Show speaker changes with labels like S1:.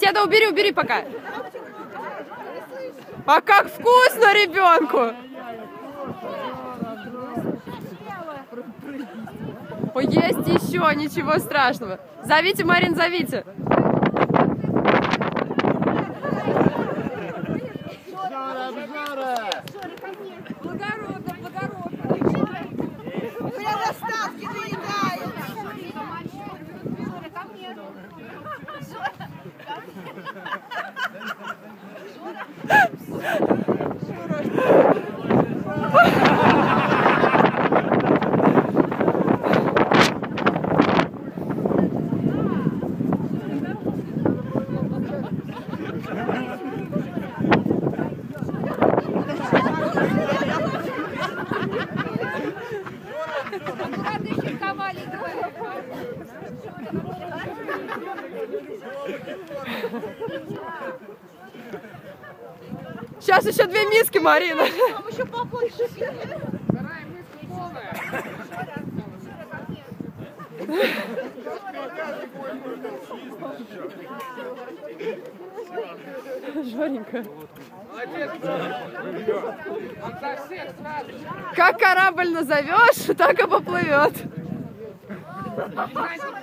S1: Седа, убери, убери пока. А как вкусно ребенку! Ой, Есть еще, ничего страшного. Зовите, Марин, зовите.
S2: Жора, Жора!
S1: Сейчас еще две миски, Марина.
S3: Там еще побольше.
S1: Жоренька. Как корабль назовешь, так и поплывет. 아빠가이거 를.